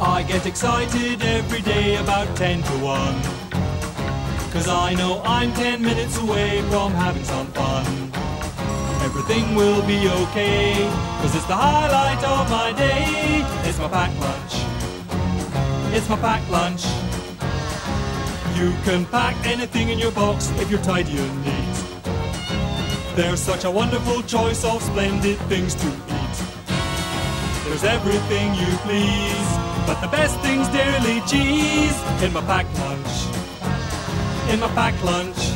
I get excited every day about 10 to 1. Cause I know I'm 10 minutes away from having some fun. Everything will be okay, cause it's the highlight of my day. It's my packed lunch. It's my packed lunch. You can pack anything in your box if you're tidy and neat. There's such a wonderful choice of splendid things to eat. There's everything you please, but the best thing's Dairylea cheese in my packed lunch. In my packed lunch.